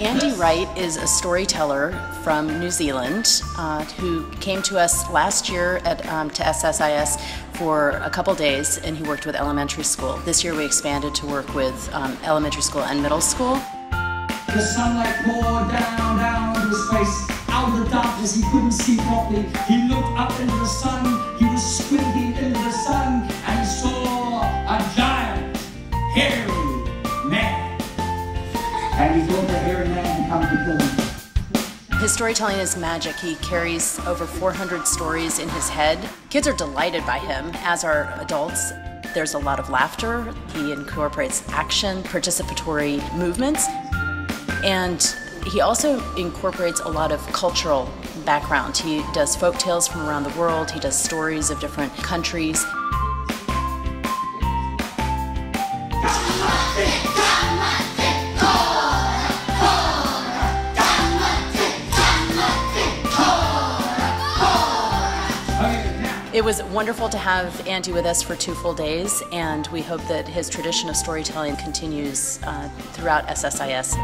Andy Wright is a storyteller from New Zealand uh, who came to us last year at, um, to SSIS for a couple days and he worked with elementary school. This year we expanded to work with um, elementary school and middle school. The sunlight poured down, down his face. Out of the darkness he couldn't see properly. He looked up and And he thought the hairy man had come. His storytelling is magic. He carries over 400 stories in his head. Kids are delighted by him, as are adults. There's a lot of laughter. He incorporates action, participatory movements. And he also incorporates a lot of cultural background. He does folk tales from around the world, he does stories of different countries. It was wonderful to have Andy with us for two full days, and we hope that his tradition of storytelling continues uh, throughout SSIS.